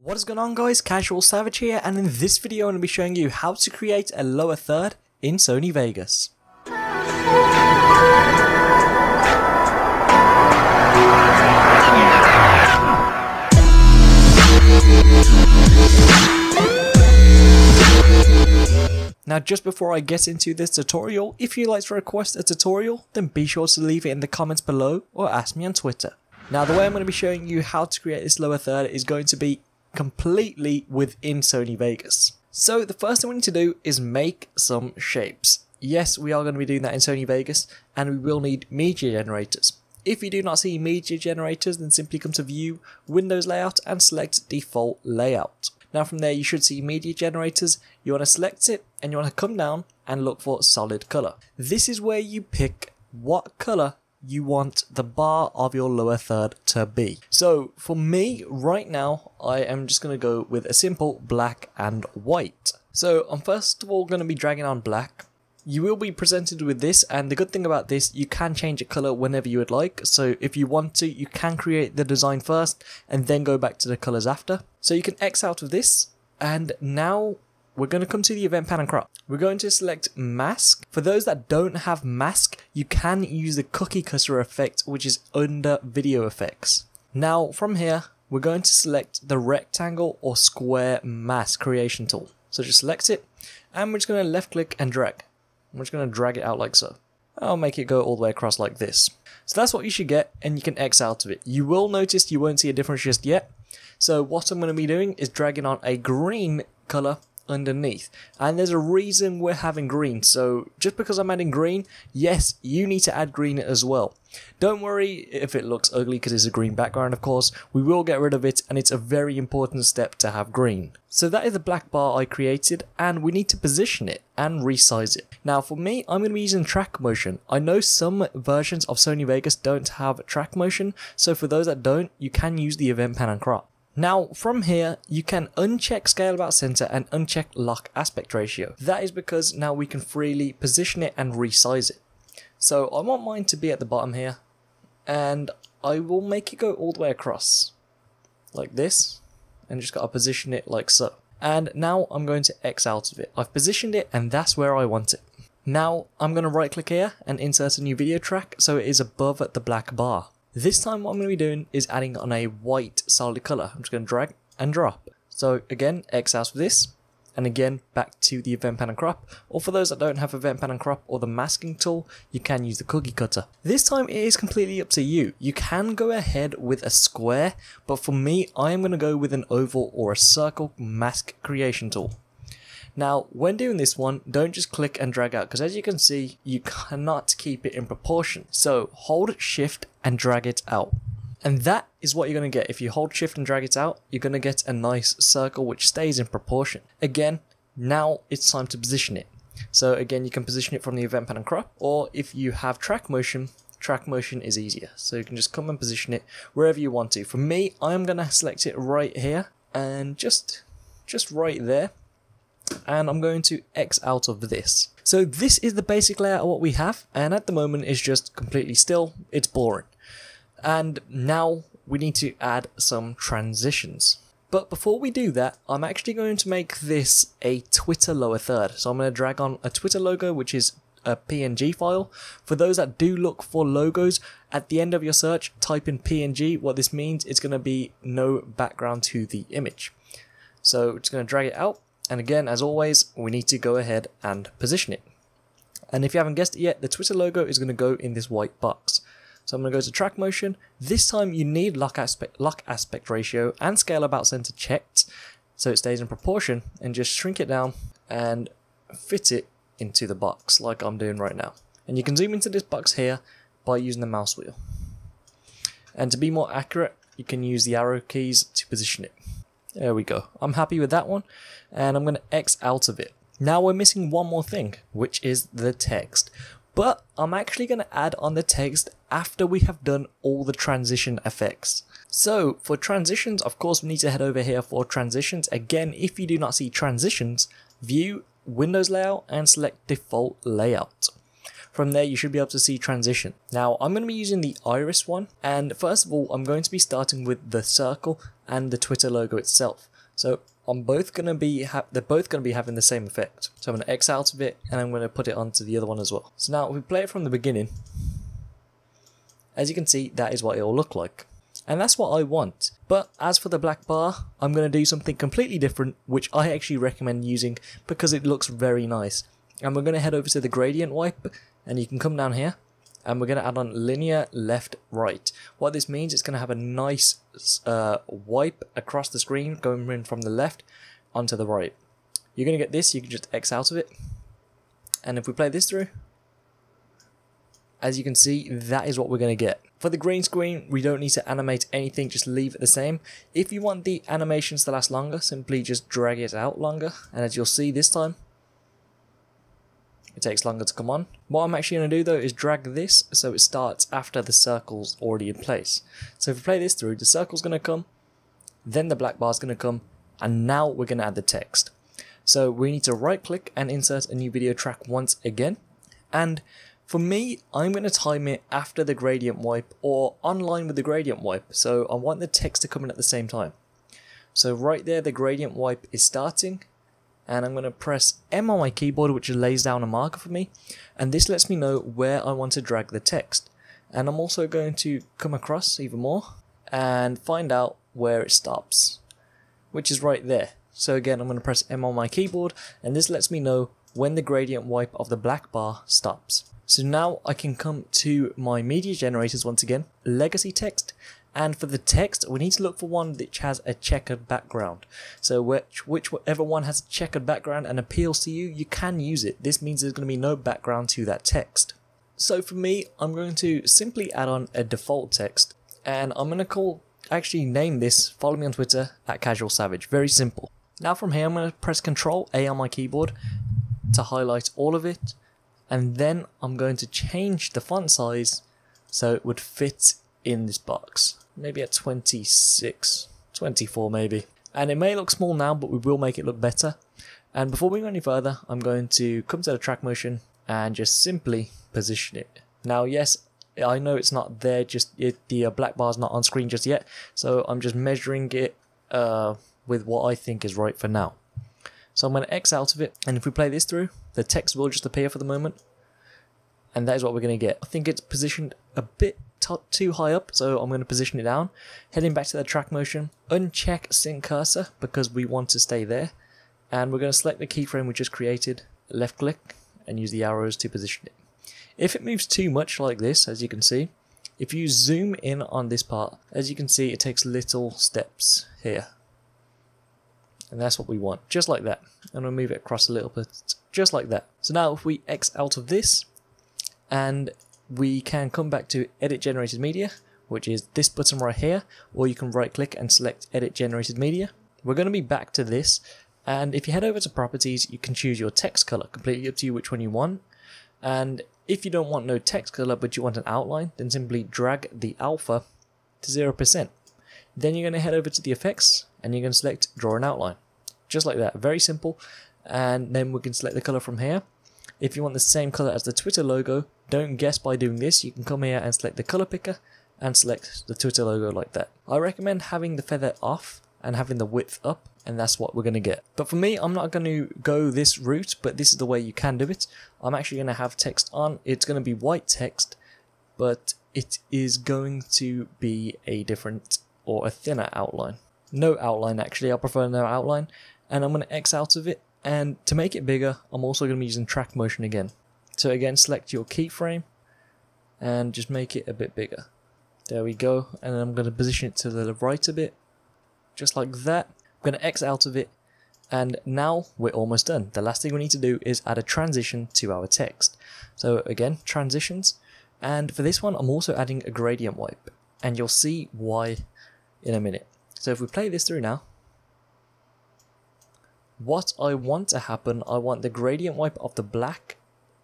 What is going on guys, Casual Savage here and in this video I'm going to be showing you how to create a lower third in Sony Vegas. Now just before I get into this tutorial, if you'd like to request a tutorial, then be sure to leave it in the comments below or ask me on Twitter. Now the way I'm going to be showing you how to create this lower third is going to be completely within Sony Vegas. So the first thing we need to do is make some shapes. Yes, we are going to be doing that in Sony Vegas and we will need media generators. If you do not see media generators, then simply come to View, Windows Layout and select Default Layout. Now from there you should see media generators, you want to select it and you want to come down and look for solid color. This is where you pick what color you want the bar of your lower third to be. So for me right now I am just going to go with a simple black and white. So I'm first of all going to be dragging on black you will be presented with this and the good thing about this you can change a color whenever you would like so if you want to you can create the design first and then go back to the colors after so you can X out of this and now we're going to come to the event pan and crop. We're going to select mask. For those that don't have mask, you can use the cookie cutter effect, which is under video effects. Now from here, we're going to select the rectangle or square mask creation tool. So just select it and we're just going to left click and drag. I'm just going to drag it out like so. I'll make it go all the way across like this. So that's what you should get and you can X out of it. You will notice you won't see a difference just yet. So what I'm going to be doing is dragging on a green color underneath. And there's a reason we're having green. So just because I'm adding green, yes, you need to add green as well. Don't worry if it looks ugly because it's a green background, of course. We will get rid of it and it's a very important step to have green. So that is the black bar I created and we need to position it and resize it. Now for me, I'm going to be using track motion. I know some versions of Sony Vegas don't have track motion, so for those that don't, you can use the event pan and crop. Now, from here, you can uncheck scale about center and uncheck lock aspect ratio. That is because now we can freely position it and resize it. So I want mine to be at the bottom here, and I will make it go all the way across, like this, and just gotta position it like so. And now I'm going to X out of it. I've positioned it, and that's where I want it. Now I'm going to right click here and insert a new video track so it is above the black bar. This time what I'm going to be doing is adding on a white solid color. I'm just going to drag and drop. So again, X out for this, and again back to the event pan and crop. Or for those that don't have event pan and crop or the masking tool, you can use the cookie cutter. This time it is completely up to you. You can go ahead with a square, but for me, I am going to go with an oval or a circle mask creation tool. Now, when doing this one, don't just click and drag out, because as you can see, you cannot keep it in proportion. So hold shift and drag it out. And that is what you're going to get. If you hold shift and drag it out, you're going to get a nice circle which stays in proportion. Again, now it's time to position it. So again, you can position it from the event pan and crop, or if you have track motion, track motion is easier. So you can just come and position it wherever you want to. For me, I'm going to select it right here and just, just right there and I'm going to X out of this. So this is the basic layout of what we have, and at the moment it's just completely still, it's boring. And now we need to add some transitions. But before we do that, I'm actually going to make this a Twitter lower third. So I'm going to drag on a Twitter logo, which is a PNG file. For those that do look for logos, at the end of your search, type in PNG. What this means, it's going to be no background to the image. So it's going to drag it out and again, as always, we need to go ahead and position it. And if you haven't guessed it yet, the Twitter logo is going to go in this white box. So I'm going to go to track motion. This time you need lock aspect, lock aspect ratio and scale about center checked so it stays in proportion and just shrink it down and fit it into the box like I'm doing right now. And you can zoom into this box here by using the mouse wheel. And to be more accurate, you can use the arrow keys to position it. There we go. I'm happy with that one. And I'm going to X out of it. Now we're missing one more thing, which is the text. But I'm actually going to add on the text after we have done all the transition effects. So for transitions, of course, we need to head over here for transitions. Again, if you do not see transitions, view, Windows layout, and select default layout. From there, you should be able to see transition. Now, I'm going to be using the iris one, and first of all, I'm going to be starting with the circle and the Twitter logo itself. So I'm both gonna be they're both gonna be having the same effect. So I'm gonna X out of it and I'm gonna put it onto the other one as well. So now if we play it from the beginning, as you can see, that is what it will look like. And that's what I want. But as for the black bar, I'm going to do something completely different, which I actually recommend using because it looks very nice. And we're going to head over to the gradient wipe, and you can come down here, and we're going to add on linear left right. What this means, it's going to have a nice uh, wipe across the screen going in from the left onto the right. You're going to get this, you can just X out of it. And if we play this through, as you can see, that is what we're going to get. For the green screen, we don't need to animate anything, just leave it the same. If you want the animations to last longer, simply just drag it out longer. And as you'll see this time, it takes longer to come on. What I'm actually going to do though is drag this so it starts after the circle's already in place. So if we play this through, the circle's going to come, then the black bar's going to come, and now we're going to add the text. So we need to right click and insert a new video track once again. And for me, I'm going to time it after the gradient wipe or online with the gradient wipe. So I want the text to come in at the same time. So right there, the gradient wipe is starting and I'm going to press M on my keyboard which lays down a marker for me and this lets me know where I want to drag the text. And I'm also going to come across even more and find out where it stops which is right there. So again I'm going to press M on my keyboard and this lets me know when the gradient wipe of the black bar stops. So now I can come to my media generators once again, legacy text, and for the text, we need to look for one which has a checkered background. So which, whichever one has a checkered background and appeals to you, you can use it. This means there's going to be no background to that text. So for me, I'm going to simply add on a default text, and I'm going to call, actually name this, follow me on Twitter, at Casual Savage. Very simple. Now from here, I'm going to press Control A on my keyboard to highlight all of it and then I'm going to change the font size so it would fit in this box. Maybe at 26 24 maybe. And it may look small now but we will make it look better. And before we go any further I'm going to come to the track motion and just simply position it. Now yes I know it's not there just it, the uh, black bar is not on screen just yet. So I'm just measuring it uh, with what I think is right for now. So I'm going to X out of it, and if we play this through, the text will just appear for the moment, and that is what we're going to get. I think it's positioned a bit too high up, so I'm going to position it down. Heading back to the track motion, uncheck sync cursor because we want to stay there, and we're going to select the keyframe we just created, left click, and use the arrows to position it. If it moves too much like this, as you can see, if you zoom in on this part, as you can see, it takes little steps here. And that's what we want, just like that. And we'll move it across a little bit, just like that. So now if we X out of this, and we can come back to Edit Generated Media, which is this button right here, or you can right click and select Edit Generated Media. We're going to be back to this, and if you head over to Properties, you can choose your text color, completely up to you which one you want. And if you don't want no text color, but you want an outline, then simply drag the alpha to 0%. Then you're going to head over to the effects and you're going to select draw an outline. Just like that, very simple. And then we can select the color from here. If you want the same color as the Twitter logo, don't guess by doing this. You can come here and select the color picker and select the Twitter logo like that. I recommend having the feather off and having the width up and that's what we're going to get. But for me, I'm not going to go this route, but this is the way you can do it. I'm actually going to have text on. It's going to be white text, but it is going to be a different or a thinner outline. No outline actually, I prefer no outline. And I'm going to X out of it. And to make it bigger, I'm also going to be using track motion again. So again, select your keyframe and just make it a bit bigger. There we go. And I'm going to position it to the right a bit, just like that. I'm going to X out of it. And now we're almost done. The last thing we need to do is add a transition to our text. So again, transitions. And for this one, I'm also adding a gradient wipe. And you'll see why in a minute. So if we play this through now, what I want to happen, I want the gradient wipe of the black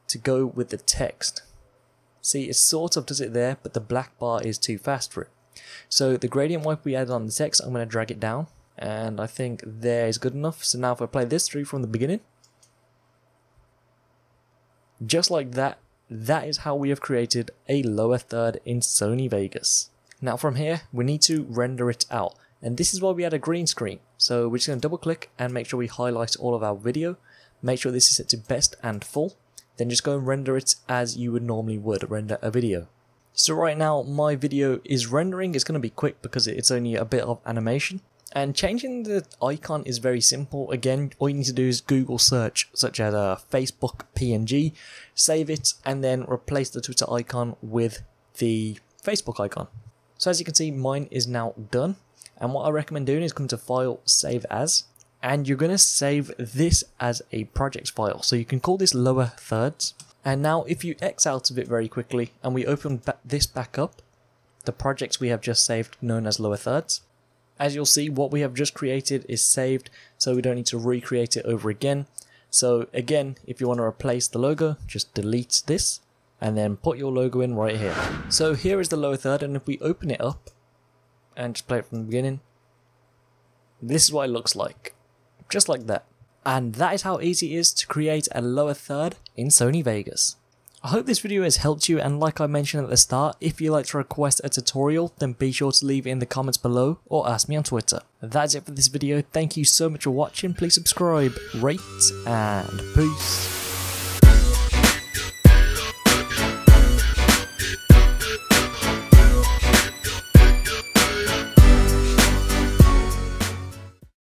to go with the text. See, it sort of does it there, but the black bar is too fast for it. So the gradient wipe we added on the text, I'm going to drag it down, and I think there is good enough. So now if I play this through from the beginning, just like that, that is how we have created a lower third in Sony Vegas. Now from here, we need to render it out. And this is why we had a green screen. So we're just going to double click and make sure we highlight all of our video. Make sure this is set to best and full. Then just go and render it as you would normally would render a video. So right now my video is rendering. It's going to be quick because it's only a bit of animation. And changing the icon is very simple. Again, all you need to do is Google search, such as a Facebook PNG, save it, and then replace the Twitter icon with the Facebook icon. So as you can see, mine is now done. And what I recommend doing is come to File, Save As, and you're going to save this as a projects file. So you can call this lower thirds. And now if you X out of it very quickly and we open ba this back up, the projects we have just saved known as lower thirds, as you'll see, what we have just created is saved, so we don't need to recreate it over again. So again, if you want to replace the logo, just delete this and then put your logo in right here. So here is the lower third, and if we open it up and just play it from the beginning, this is what it looks like. Just like that. And that is how easy it is to create a lower third in Sony Vegas. I hope this video has helped you and like I mentioned at the start, if you'd like to request a tutorial then be sure to leave it in the comments below or ask me on Twitter. That's it for this video, thank you so much for watching, please subscribe, rate and peace.